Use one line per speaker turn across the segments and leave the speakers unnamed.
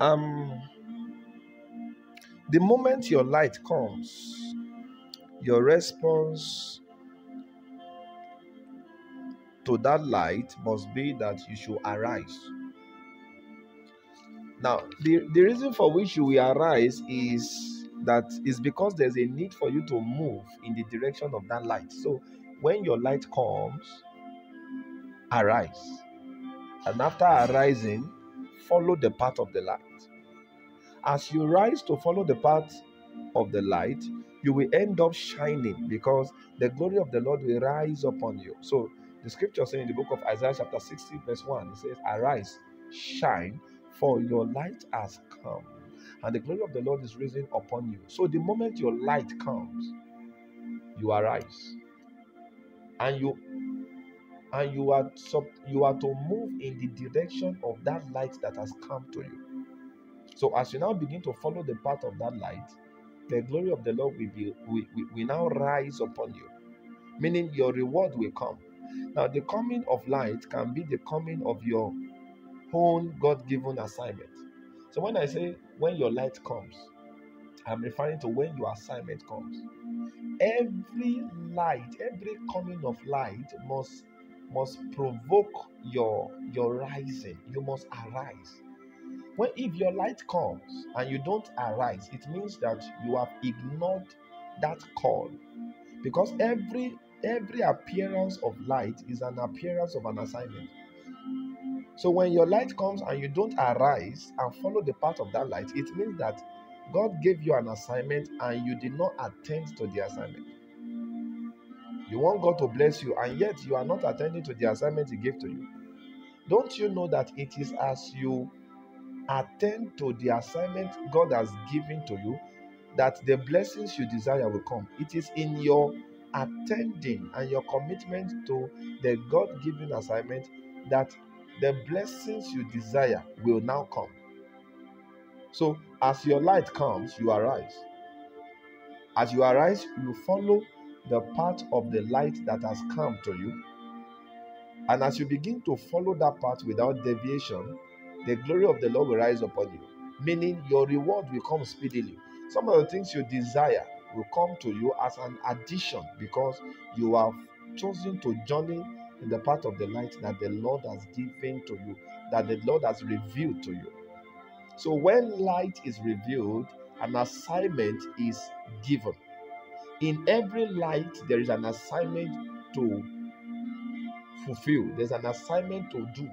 Um, the moment your light comes, your response to that light must be that you should arise. Now, the, the reason for which you will arise is that is because there's a need for you to move in the direction of that light. So when your light comes, arise. And after arising, follow the path of the light. As you rise to follow the path of the light, you will end up shining because the glory of the Lord will rise upon you. So the scripture says in the book of Isaiah, chapter 60, verse 1, it says, Arise, shine, for your light has come, and the glory of the Lord is risen upon you. So the moment your light comes, you arise. And you and you are you are to move in the direction of that light that has come to you. So as you now begin to follow the path of that light, the glory of the Lord will be will, will, now rise upon you, meaning your reward will come. Now, the coming of light can be the coming of your own God given assignment. So, when I say when your light comes, I'm referring to when your assignment comes. Every light, every coming of light must must provoke your your rising. You must arise. When if your light comes and you don't arise, it means that you have ignored that call. Because every every appearance of light is an appearance of an assignment. So when your light comes and you don't arise and follow the path of that light, it means that God gave you an assignment and you did not attend to the assignment. You want God to bless you, and yet you are not attending to the assignment He gave to you. Don't you know that it is as you attend to the assignment God has given to you that the blessings you desire will come? It is in your attending and your commitment to the God given assignment that the blessings you desire will now come. So, as your light comes, you arise. As you arise, you follow the path of the light that has come to you. And as you begin to follow that path without deviation, the glory of the Lord will rise upon you, meaning your reward will come speedily. Some of the things you desire will come to you as an addition because you have chosen to journey in the path of the light that the Lord has given to you, that the Lord has revealed to you. So when light is revealed, an assignment is given. In every light, there is an assignment to fulfill, there's an assignment to do.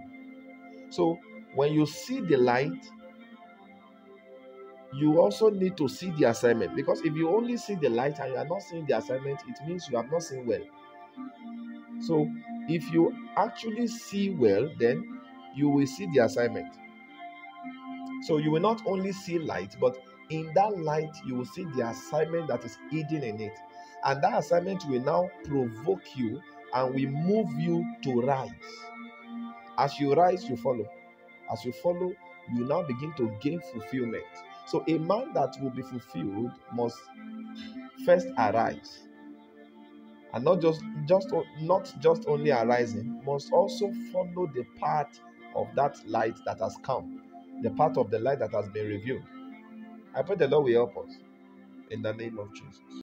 So when you see the light, you also need to see the assignment because if you only see the light and you are not seeing the assignment, it means you have not seen well. So if you actually see well, then you will see the assignment. So you will not only see light, but in that light, you will see the assignment that is hidden in it. And that assignment will now provoke you and will move you to rise. As you rise, you follow. As you follow, you now begin to gain fulfillment. So a man that will be fulfilled must first arise. And not just just not just only arising, must also follow the path of that light that has come, the path of the light that has been revealed. I pray the Lord will help us in the name of Jesus.